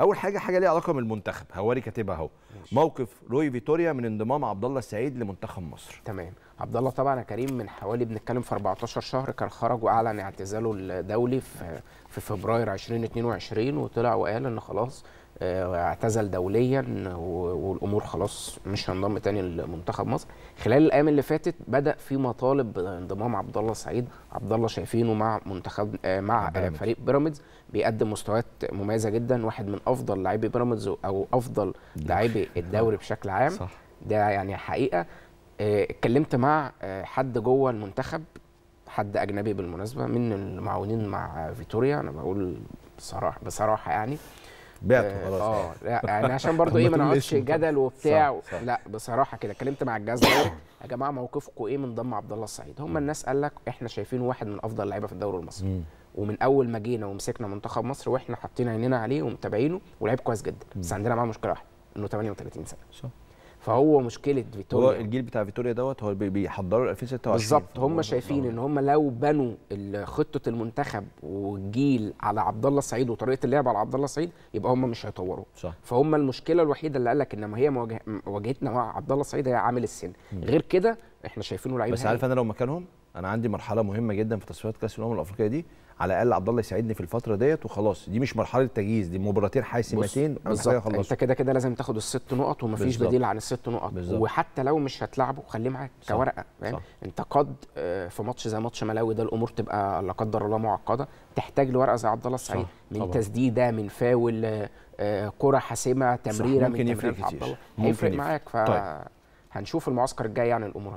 أول حاجة حاجة ليها علاقة بالمنتخب. هواري كاتبها أهو. موقف روي فيتوريا من انضمام عبد الله السعيد لمنتخب مصر. تمام. عبد الله طبعا يا كريم من حوالي بنتكلم في 14 شهر كان خرج وأعلن اعتزاله الدولي في في فبراير 2022 وطلع وقال إن خلاص اعتزل دوليا والأمور خلاص مش هينضم تاني لمنتخب مصر. خلال الأيام اللي فاتت بدأ في مطالب بانضمام عبد الله السعيد عبد الله شايفينه مع منتخب آه، مع آه، بيراميدز. فريق بيراميدز بيقدم مستويات مميزة جدا واحد من أفضل لاعبي بيراميدز أو أفضل لاعبي الدوري بشكل عام. صح. ده يعني حقيقة. آه، اتكلمت مع آه، حد جوه المنتخب حد أجنبي بالمناسبة من المعاونين مع فيتوريا. أنا بقول بصراحه بصراحة يعني. بعته آه خلاص. آه، لا يعني عشان برضو إيه ما نقعدش. جدل وبتاع صح، صح. لا بصراحة كده اتكلمت مع الجهاز يا جماعة موقفكم إيه من ضم عبد الله السعيد؟ هم الناس قال لك إحنا شايفينه واحد من أفضل اللعيبه في الدوري المصري. مم. ومن أول ما جينا ومسكنا منتخب مصر وإحنا حاطين عينينا عليه ومتابعينه ولعيب كويس جدا. بس عندنا معاه مشكلة واحدة إنه 38 سنة. صح. فهو مشكلة هو فيتوريا الجيل بتاع فيتوريا دوت هو بي- بيحضروا ل 2026 بالظبط. هم شايفين إن هم لو بنوا خطة المنتخب والجيل على عبد الله السعيد وطريقة اللعب على عبد الله السعيد يبقى هم مش هيطوروا فهم المشكلة الوحيدة اللي قال لك انما هي مواجه- مواجهتنا مع عبد الله السعيد هي عامل السن. غير كده إحنا شايفينه لعيب بس. عارف أنا لو مكانهم؟ أنا عندي مرحله مهمه جدا في تصفيات كاس الامم الافريقيه دي على الاقل عبد الله يساعدني في الفترة ديت وخلاص دي مش مرحله تجهيز دي مباراتين حاسمتين بالظبط انت كده كده لازم تاخد الست نقط ومفيش. بديل عن الست نقط بالظبط. وحتى لو مش هتلعبه خليه معاك. كورقة فاهم. انت قد آه، في ماتش زي ماتش ملاوي ده الأمور تبقى لا قدر الله معقدة تحتاج لورقة زي عبد الله السعيد من طبعا. تسديدة من فاول آه، آه، كرة حاسمة تمريرة ممكن من يفرق كتير. هيفرق يفرق. معاك ف طيب. هنشوف المعسكر الجاي يعني الأمور